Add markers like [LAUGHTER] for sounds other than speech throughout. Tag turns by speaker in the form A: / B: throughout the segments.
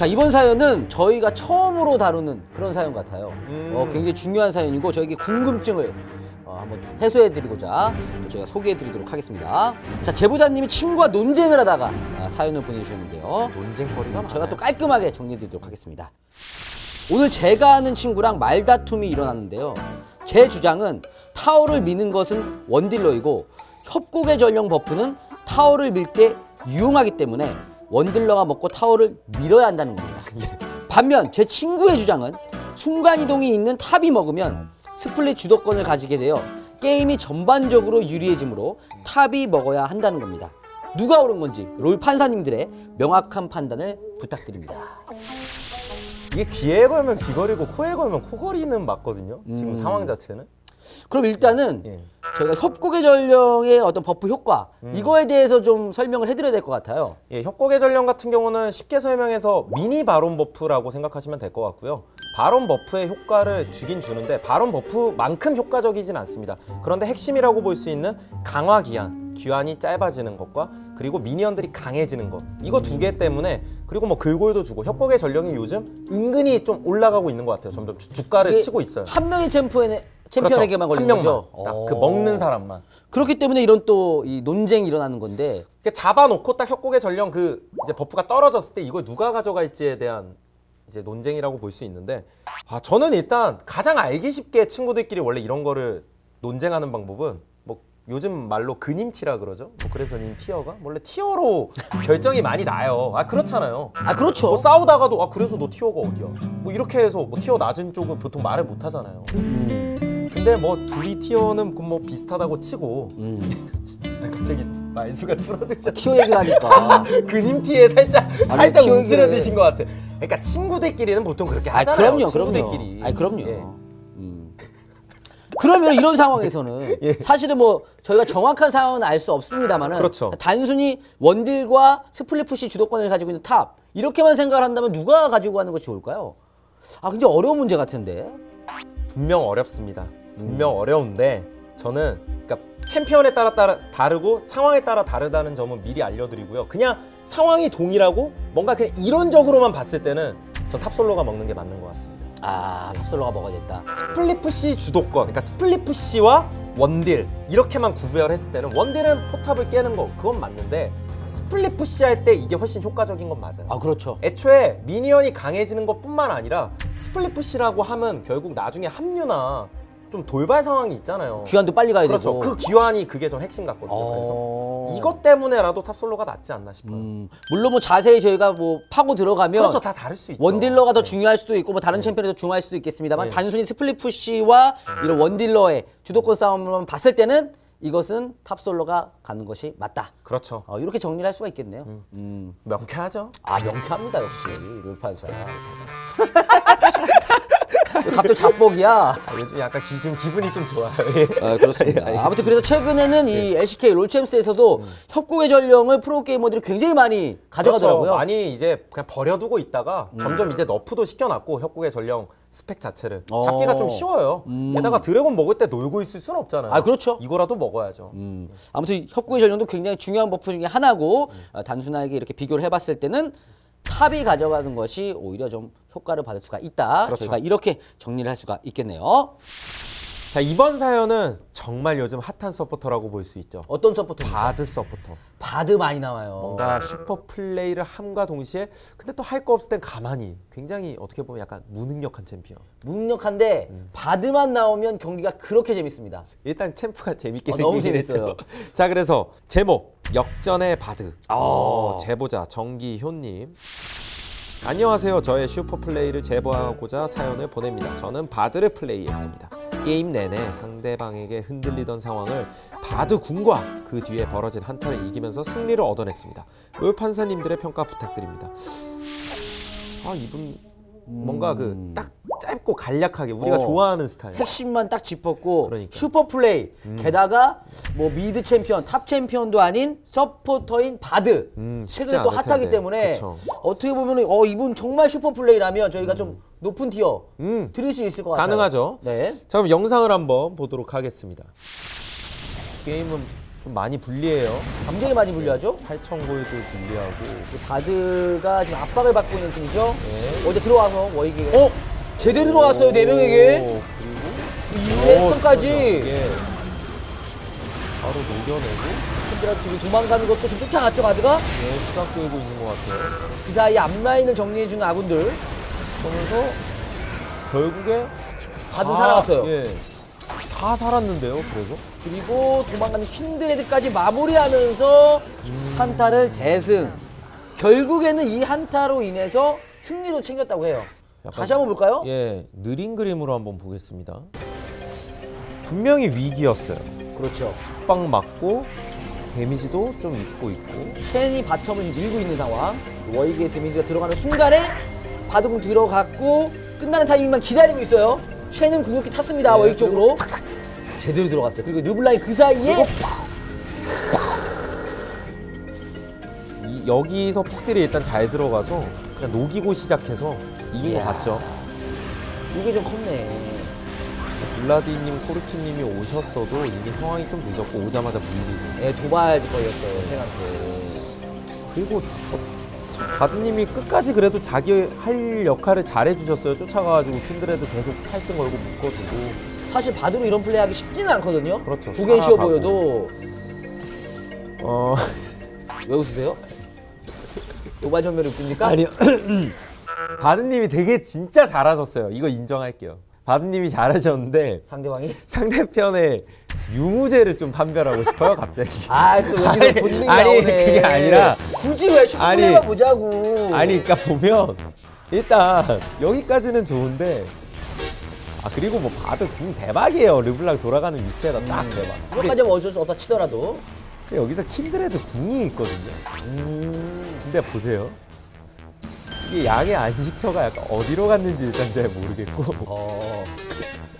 A: 자 이번 사연은 저희가 처음으로 다루는 그런 사연 같아요.
B: 음.
A: 어, 굉장히 중요한 사연이고 저에게 궁금증을 어, 한번 해소해드리고자 또 저희가 소개해드리도록 하겠습니다. 자 제보자님이 친구와 논쟁을 하다가 아, 사연을 보내주셨는데요.
B: 논쟁거리가 많아요.
A: 저희가 또 깔끔하게 정리해드리도록 하겠습니다. 오늘 제가 아는 친구랑 말다툼이 일어났는데요. 제 주장은 타워를 미는 것은 원딜러이고 협곡의 전령 버프는 타워를 밀 때 유용하기 때문에 원딜러가 먹고 타워를 밀어야 한다는 겁니다. 반면 제 친구의 주장은 순간이동이 있는 top이 먹으면 split 주도권을 가지게 되어 게임이 전반적으로 유리해지므로 top이 먹어야 한다는 겁니다. 누가 옳은 건지 롤 판사님들의 명확한 판단을 부탁드립니다.
B: 이게 귀에 걸면 귀걸이고 코에 걸면 코걸이는 맞거든요. 지금
A: 음.
B: 상황 자체는.
A: 그럼 일단은
B: 예.
A: 저희가 협곡의 전령의 어떤 buff 효과 이거에 대해서 좀 설명을 해드려야 될 것 같아요.
B: 예, 협곡의 전령 같은 경우는 쉽게 설명해서 미니 바론 buff라고 생각하시면 될 것 같고요. 바론 buff의 효과를 주긴 주는데 바론 buff만큼 효과적이진 않습니다. 그런데 핵심이라고 볼 수 있는 강화 귀환, 귀환이 짧아지는 것과 그리고 minion들이 강해지는 것 이거 두 개 때문에 그리고 뭐 글골도 주고 협곡의 전령이 요즘 은근히 좀 올라가고 있는 것 같아요. 점점 주- 주가를 치고 있어요.
A: 한 명의 champ에 챔피언에게만
B: 그렇죠.
A: 걸리는 거죠.
B: 딱
A: 어.
B: 그 먹는 사람만.
A: 그렇기 때문에 이런 또 이 논쟁이 일어나는 건데
B: 이렇게 잡아놓고 딱 협곡의 전령 그 이제 buff가 떨어졌을 때 이걸 누가 가져갈지에 대한 이제 논쟁이라고 볼 수 있는데 아 저는 일단 가장 알기 쉽게 친구들끼리 원래 이런 거를 논쟁하는 방법은 뭐 요즘 말로 그님티라 그러죠. 뭐 그래서 님 tier가 원래 tier로 [LAUGHS] 결정이 많이 나요. 아 그렇잖아요.
A: 아 그렇죠.
B: 뭐 싸우다가도 아 그래서 너 tier가 어디야? 뭐 이렇게 해서 뭐 tier 낮은 쪽은 보통 말을 못 하잖아요. 근데 뭐 둘이 tier는 그뭐 비슷하다고 치고
A: 음.
B: 아, [LAUGHS] 갑자기 말수가 줄어드셨.
A: tier 얘기를 하니까 [LAUGHS]
B: 그님티에 살짝
A: 아니,
B: 살짝
A: 키우기를-
B: 움츠러드신 것 같아. 그러니까 친구들끼리는 보통 그렇게
A: 아
B: 하잖아요.
A: 그럼요 그럼요
B: 친구들끼리.
A: 아 그럼요
B: 예.
A: 음. 그러면 이런 상황에서는 [LAUGHS]
B: 예.
A: 사실은 뭐 저희가 정확한 상황은 알 수 없습니다만은
B: 그렇죠.
A: 단순히 원딜과 split push 주도권을 가지고 있는 top 이렇게만 생각을 한다면 누가 가지고 가는 것이 좋을까요? 아 굉장히 어려운 문제 같은데
B: 분명 어렵습니다. 분명 어려운데 저는 그러니까 챔피언에 따라 따라 다르고 상황에 따라 다르다는 점은 미리 알려드리고요. 그냥 상황이 동일하고 뭔가 그냥 이론적으로만 봤을 때는 전 top 솔로가 먹는 게 맞는 것 같습니다.
A: 아 top솔러가 먹어야 겠다
B: split push 주도권, 그러니까 split push와 원딜 이렇게만 구별했을 때는 원딜은 포탑을 깨는 거 그건 맞는데 split push 할 때 이게 훨씬 효과적인 건 맞아요.
A: 아 그렇죠
B: 애초에 minion이 강해지는 것뿐만 아니라 split push라고 하면 결국 나중에 합류나 좀 돌발 상황이 있잖아요.
A: 귀환도 빨리 가야
B: 그렇죠.
A: 되고
B: 그 귀환이 그게 전 핵심 같거든요.
A: 어...
B: 그래서 이것 때문에라도 top 솔로가 낫지 않나 싶어요.
A: 음, 물론 뭐 자세히 저희가 뭐 파고 들어가면
B: 그렇죠. 다 다를 수 있죠.
A: 원딜러가 더
B: 네.
A: 중요할 수도 있고 뭐 다른 챔피언이 더 중요할 수도 있겠습니다만
B: 네.
A: 단순히 split push와 이런 원딜러의 주도권 싸움만 봤을 때는 이것은 탑솔러가 가는 것이 맞다.
B: 그렇죠.
A: 어, 이렇게 정리를 할 수가 있겠네요. 음.
B: 명쾌하죠.
A: 아 명쾌합니다 역시 롤판사. [LAUGHS] [LAUGHS] 갑자기 잡복이야.
B: 아, 요즘 약간 기, 지금 기분이 좀 좋아요. [LAUGHS] 예.
A: 아, 그렇습니다.
B: 알겠습니다.
A: 아무튼 그래서 최근에는 이 LCK 롤챔스에서도 협곡의 전령을 프로게이머들이 굉장히 많이 가져가더라고요.
B: 그렇죠. 많이 이제 그냥 버려두고 있다가 점점 이제 너프도 시켜놨고 협곡의 전령 스펙 자체를
A: 어.
B: 잡기가 좀 쉬워요.
A: 음.
B: 게다가 드래곤 먹을 때 놀고 있을 수는 없잖아요.
A: 아, 그렇죠.
B: 이거라도 먹어야죠.
A: 음, 아무튼 협곡의 전령도 굉장히 중요한 buff 중에 하나고 어, 단순하게 이렇게 비교를 해봤을 때는 top이 가져가는 것이 오히려 좀 효과를 받을 수가 있다.
B: 그렇죠.
A: 저희가 이렇게 정리를 할 수가 있겠네요.
B: 자 이번 사연은 정말 요즘 핫한 서포터라고 볼 수 있죠.
A: 어떤 서포터?
B: 바드 서포터.
A: 바드 많이 나와요.
B: 뭔가 슈퍼 플레이를 함과 동시에 근데 또 할 거 없을 땐 가만히 굉장히 어떻게 보면 약간 무능력한 챔피언.
A: 무능력한데
B: 음.
A: 바드만 나오면 경기가 그렇게 재밌습니다.
B: 일단 champ가 재밌게
A: 어, 너무
B: 생기긴
A: 재밌어요.
B: 했죠. [LAUGHS] 자 그래서 제목 역전의 바드.
A: 아.
B: 어, 제보자 정기효님. 안녕하세요. 저의 슈퍼 플레이를 제보하고자 사연을 보냅니다. 저는 바드를 플레이했습니다. 게임 내내 상대방에게 흔들리던 상황을 바드 궁과 그 뒤에 벌어진 한타를 이기면서 승리를 얻어냈습니다. 롤 판사님들의 평가 부탁드립니다. 아 이분 뭔가 그 딱 짧고 간략하게 우리가
A: 어.
B: 좋아하는 스타일.
A: 핵심만 딱 짚었고
B: 그러니까. 음.
A: 슈퍼 플레이 게다가 뭐 mid 챔피언 top 챔피언도 아닌 서포터인 바드
B: 음, 쉽지
A: 최근에 또
B: 않을
A: 핫하기
B: 텐데.
A: 때문에
B: 그쵸.
A: 어떻게 보면 어 이분 정말 슈퍼 플레이라면 저희가 좀 높은 tier
B: 음.
A: 드릴 수 있을 것 같아요.
B: 가능하죠.
A: 네.
B: 자 그럼 영상을 한번 보도록 하겠습니다. 게임은 좀 많이 불리해요.
A: 굉장히 많이 불리하죠.
B: 8천 골드 불리하고.
A: 그 바드가 지금 압박을 받고 있는 팀이죠.
B: 네.
A: 어제 들어와서 워이게. 어? 제대로 들어왔어요 네 명에게.
B: 오, 그리고
A: 이후에 스턴까지.
B: 예. 바로 녹여내고
A: 킨드라 뒤로 도망가는 것도 좀 쫓아갔죠 바드가.
B: 예, 시간 끌고 있는 것 같아요.
A: 그 사이 앞라인을 정리해주는 아군들.
B: 그러면서 결국에
A: 바드
B: 다-
A: 살아갔어요.
B: 예. 다 살았는데요. 그래서
A: 그리고 도망가는 킨드레드까지 마무리하면서 한타를 대승. 결국에는 이 한타로 인해서 승리로 챙겼다고 해요. 다시 한번 볼까요?
B: 예, 느린 그림으로 한번 보겠습니다. 분명히 위기였어요.
A: 그렇죠.
B: 빡 맞고 데미지도 좀 입고 있고
A: 첸이 바텀을 밀고 있는 상황. 워이게 데미지가 들어가는 순간에 바둑은 들어갔고 끝나는 타이밍만 기다리고 있어요. 첸은 궁극기 탔습니다.
B: 네,
A: 워이 쪽으로. 제대로 들어갔어요. 그리고 르블랑이 그 사이에
B: 이, 여기서 폭딜이 일단 잘 들어가서 그냥 녹이고 시작해서 이긴
A: 이야.
B: 것 같죠.
A: 이게 좀 컸네.
B: 블라디님, 코르키님이 오셨어도 이미 상황이 좀 늦었고 오자마자 물리고
A: 예, 도발 걸렸어요. 첸한테.
B: 그리고 저, 저 가드님이 끝까지 그래도 자기 할 역할을 잘해주셨어요. 쫓아가가지고 킨드레드 계속 팔등 걸고 묶어주고
A: 사실 바드로 이런 플레이하기 쉽지는 않거든요.
B: 그렇죠.
A: 보기엔 쉬워. 보여도
B: 어
A: 왜 웃으세요? 도발 전멸이 웃깁니까?
B: 아니요. [CLEARS THROAT] 바드님이 되게 진짜 잘하셨어요. 이거 인정할게요. 바드님이 잘하셨는데
A: 상대방이
B: 상대편의 유무제를 좀 판별하고 싶어요, 갑자기. [LAUGHS]
A: 아또 여기서
B: 아니,
A: 본능이
B: 아니,
A: 나오네.
B: 그게 아니라-
A: 굳이 왜 슈퍼플레이만
B: 아니,
A: 보자고.
B: 아니, 그러니까 보면 일단 여기까지는 좋은데 아 그리고 뭐 바드 궁 대박이에요. 르블랑 돌아가는 위치에다 딱 대박. 근데
A: 이것까지 뭐 어쩔 수 없다 치더라도.
B: 여기서 킨드레드 궁이 있거든요.
A: 음.
B: 근데 보세요. 이게 양의 안식처가 약간 어디로 갔는지 일단 잘 모르겠고.
A: 어.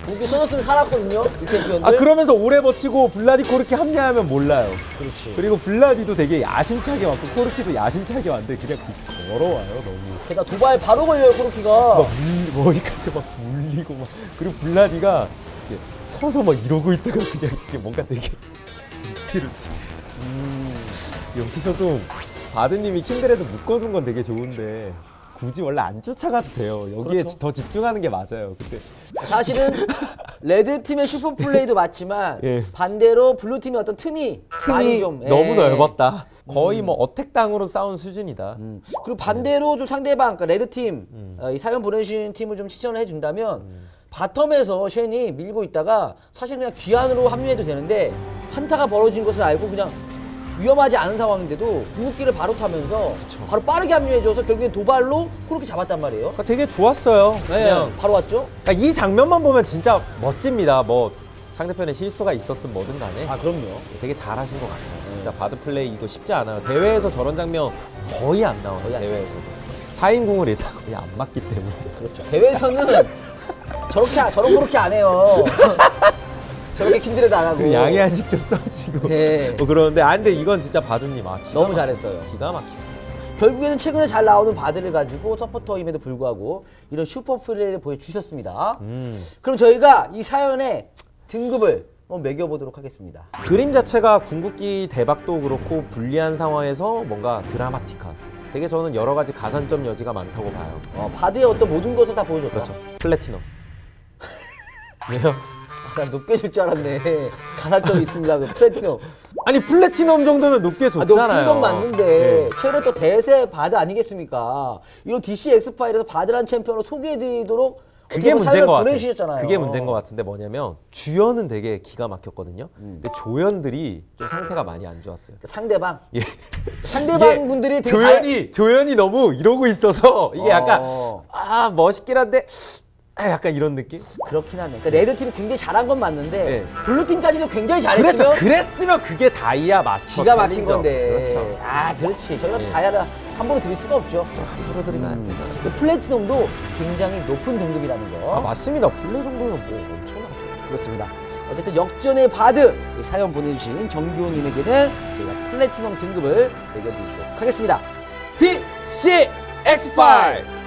A: 북이 써줬으면 살았거든요. 이 챔피언들.
B: 아 그러면서 오래 버티고 블라디 코르키 합류하면 몰라요.
A: 그렇지.
B: 그리고 블라디도 되게 야심차게 왔고 코르키도 야심차게 왔는데 그냥 그 더러워요 너무.
A: 게다가 도발 바로 걸려요 코르키가.
B: 막 물, 머리카락 막 물 리고 막 그리고 블라디가 이렇게 서서 막 이러고 있다가 그냥 이렇게 뭔가 되게 뒤를 음, 여기서도 바드님이 킨드레드 묶어둔 건 되게 좋은데 굳이 원래 안 쫓아가도 돼요. 여기에
A: 그렇죠.
B: 더 집중하는 게 맞아요. 근데
A: 사실은 레드 팀의 슈퍼 플레이도 맞지만 [LAUGHS]
B: 예.
A: 반대로 블루 팀의 어떤 틈이,
B: 틈이
A: 좀
B: 너무
A: 예.
B: 넓었다. 거의 뭐 attack 땅으로 싸운 수준이다.
A: 음. 그리고 반대로 좀 상대방 그러니까 레드 팀,
B: 음.
A: 어, 이 사연 보내주신 팀을 좀 추천을 해준다면 바텀에서 쉔이 밀고 있다가 사실 그냥 귀환으로 합류해도 되는데 한타가 벌어진 것을 알고 그냥 위험하지 않은 상황인데도 궁극기를 바로 타면서 바로 빠르게 합류해줘서 결국엔 도발로 그렇게 잡았단 말이에요.
B: 그러니까 되게 좋았어요.
A: 네,
B: 그냥
A: 바로 왔죠.
B: 그러니까 이 장면만 보면 진짜 멋집니다. 뭐 상대편에 실수가 있었든 뭐든 간에
A: 아 그럼요.
B: 되게 잘하신 것 같아요. 진짜 바드 플레이 이거 쉽지 않아요. 대회에서 저런 장면 거의 안 나와요.
A: 거의 안
B: 대회에서. 4인궁을 일단 거의 안 맞기 때문에.
A: 그렇죠. 대회에서는 저렇게 안- 저런 그렇게 안 해요. [LAUGHS] 저렇게 킨드레도 안 하고.
B: 그 양의 한식도 써지고.
A: 네.
B: 뭐 그러는데 아 근데 이건 진짜 바드님 아 기가
A: 너무
B: 막-
A: 잘했어요.
B: 기가 막혀.
A: 결국에는 최근에 잘 나오는 바드를 가지고 서포터임에도 불구하고 이런 슈퍼 플레이를 보여주셨습니다.
B: 음.
A: 그럼 저희가 이 사연의 등급을 한번 매겨보도록 하겠습니다.
B: 그림 자체가 궁극기 대박도 그렇고 불리한 상황에서 뭔가 드라마틱한. 되게 저는 여러 가지 가산점 여지가 많다고 봐요.
A: 어, 바드의 어떤 모든 것을 다 보여줬다.
B: 그렇죠. 플래티넘. [LAUGHS] 왜요?
A: 아, 난 높게 줄 줄 알았네. 가산점이 있습니다. 그 플래티넘.
B: 아니 플래티넘 정도면 높게
A: 아,
B: 줬잖아요.
A: 높은 건 맞는데
B: 네.
A: 최근에 또 대세 바드 아니겠습니까? 이런 DC 엑스파일에서 바드란 챔피언을 소개해드리도록
B: 그게 문제인 것 같아요.
A: 보내주셨잖아요.
B: 그게 문제인 것 같은데 뭐냐면 주연은 되게 기가 막혔거든요. 근데 조연들이 좀 상태가 많이 안 좋았어요.
A: 상대방.
B: 예.
A: 상대방 분들이 되게
B: 조연이 조연이 너무 이러고 있어서 이게 약간
A: 어.
B: 아 멋있긴 한데 아, 약간 이런 느낌?
A: 그렇긴 하네. 그러니까 레드 팀이 굉장히 잘한 건 맞는데
B: 네.
A: 블루 팀까지도 굉장히
B: 그렇죠.
A: 잘했으면
B: 그랬으면 그게 다이아 마스터
A: 기가 막힌. 건데.
B: 그렇죠.
A: 아, 그렇지. 저희가
B: 네.
A: 다이아를 함부로 드릴 수가 없죠.
B: 함부로 드리면 안 되잖아.
A: 근데 플래티넘도 굉장히 높은 등급이라는 거.
B: 아 맞습니다. 플레 정도면 뭐 엄청나죠.
A: 그렇습니다. 어쨌든 역전의 바드 이 사연 보내주신 정기호님에게는 저희가 플래티넘 등급을 매겨드리도록 하겠습니다. DC X5